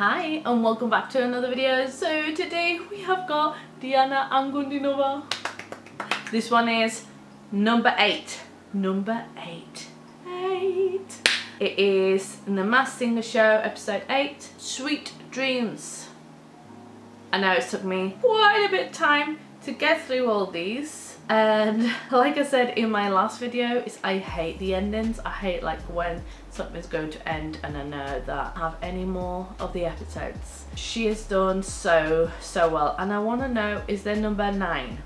Hi and welcome back to another video. So today we have got Diana Ankudinova. This one is number 8. Number 8. 8. It is The Masked Singer Show episode 8 Sweet Dreams. I know it took me quite a bit of time to get through all these and like I said in my last video is I hate the endings. I hate like when something's going to end and I know that I have any more of the episodes. She has done so so well. And I want to know is there number nine?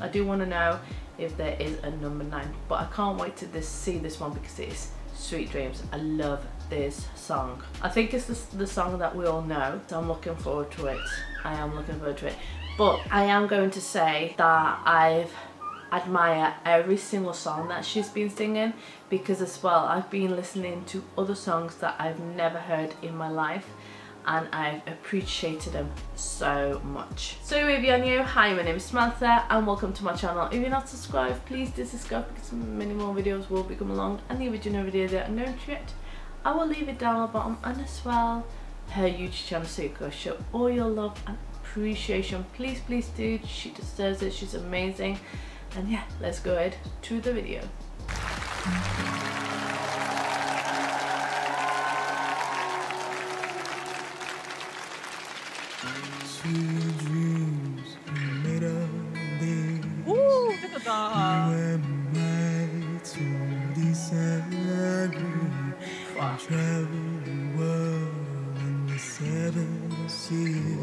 I do want to know if there is a number nine but I can't wait to this, see this one because it is Sweet Dreams. I love this song. I think it's the, the song that we all know so I'm looking forward to it. I am looking forward to it. But I am going to say that I've admire every single song that she's been singing because as well I've been listening to other songs that I've never heard in my life and I've appreciated them so much. So if you're new, hi my name is Samantha and welcome to my channel. If you're not subscribed, please do subscribe because many more videos will be coming along and the original video that I'm going to it, I will leave it down at the bottom and as well her YouTube channel so you can show all your love and appreciation. Please, please do, she deserves it, she's amazing and yeah, let's go ahead to the video. Ooh, look at that. Travel the world in the seven seas.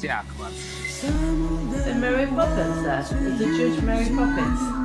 The aqua. The Mary Poppins set. It's the Judge Mary Poppins.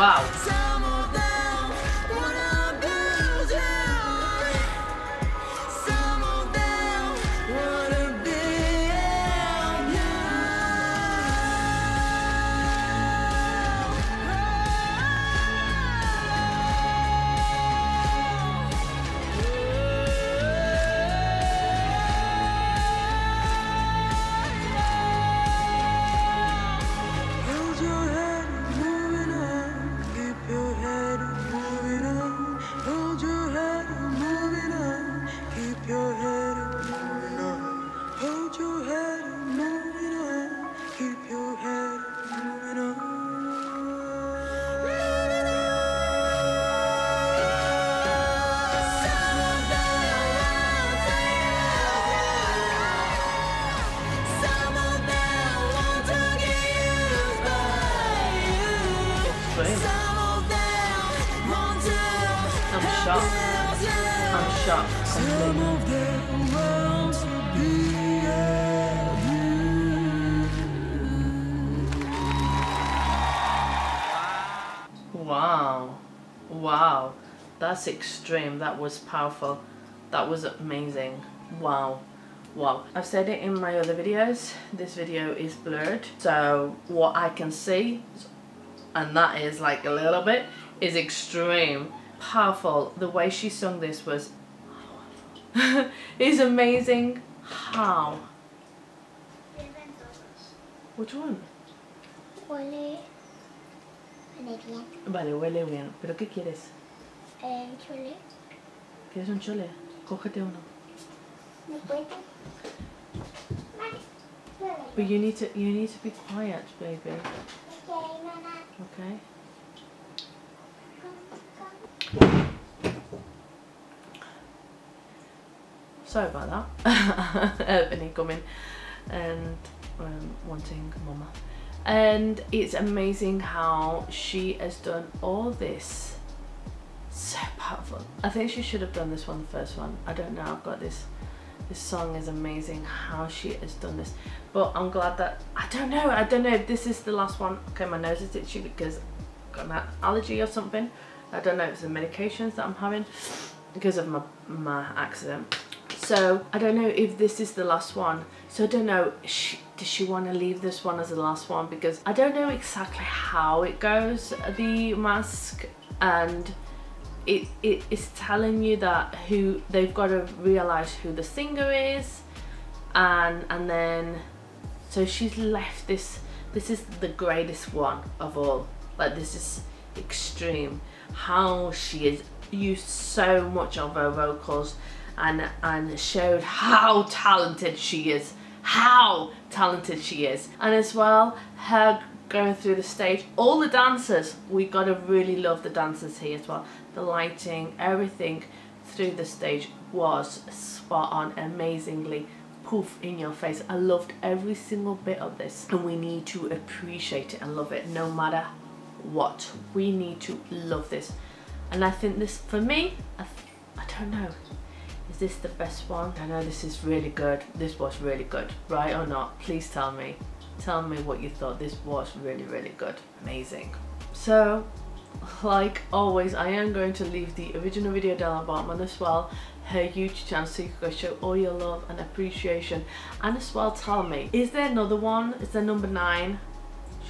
Wow. I'm shocked. I'm shocked Wow. Wow. That's extreme. That was powerful. That was amazing. Wow. Wow. I've said it in my other videos. This video is blurred. So what I can see, and that is like a little bit, is extreme. Powerful. The way she sung this was is amazing. How? Which one? Huele huele bien. Vale, huele bien. ¿Pero qué quieres? Eh, chule. ¿Quieres un chole? Cógete uno. ¿Me puedo? But you need to you need to be quiet, baby. Ok, mamá. Okay. Sorry about that. Ebony coming and um, wanting mama. And it's amazing how she has done all this. So powerful. I think she should have done this one, the first one. I don't know. I've got this. This song is amazing. How she has done this. But I'm glad that I don't know. I don't know if this is the last one. Okay, my nose is itchy because I've got an allergy or something. I don't know if it's the medications that I'm having because of my my accident. So I don't know if this is the last one. So I don't know. She, does she want to leave this one as the last one? Because I don't know exactly how it goes. The mask and it, it is telling you that who they've got to realize who the singer is, and and then so she's left this. This is the greatest one of all. Like this is extreme. How she has used so much of her vocals and and showed how talented she is. How talented she is. And as well her going through the stage all the dancers we gotta really love the dancers here as well. The lighting everything through the stage was spot on amazingly poof in your face. I loved every single bit of this and we need to appreciate it and love it no matter what we need to love this and i think this for me i, I don't know is this the best one? I know this is really good. This was really good, right or not? Please tell me. Tell me what you thought. This was really, really good. Amazing. So, like always, I am going to leave the original video down bottom and as well her YouTube channel so you can go show all your love and appreciation. And as well tell me, is there another one? Is there number nine?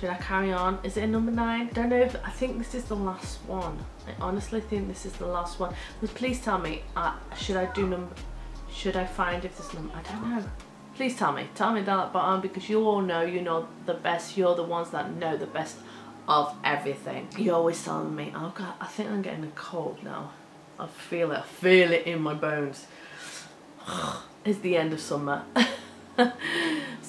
Should I carry on? Is it a number nine? Don't know if, I think this is the last one. I honestly think this is the last one. But please tell me, uh, should I do number, should I find if this number, I don't know. Please tell me, tell me down at bottom because you all know, you know the best, you're the ones that know the best of everything. You're always telling me, oh God, I think I'm getting a cold now. I feel it, I feel it in my bones. it's the end of summer.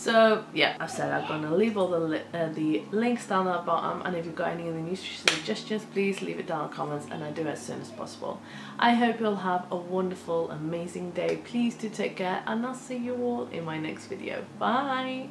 so yeah, I've said I'm gonna leave all the li uh, the links down at the bottom, and if you've got any of the new suggestions, please leave it down in the comments, and I do it as soon as possible. I hope you'll have a wonderful, amazing day. Please do take care, and I'll see you all in my next video. Bye.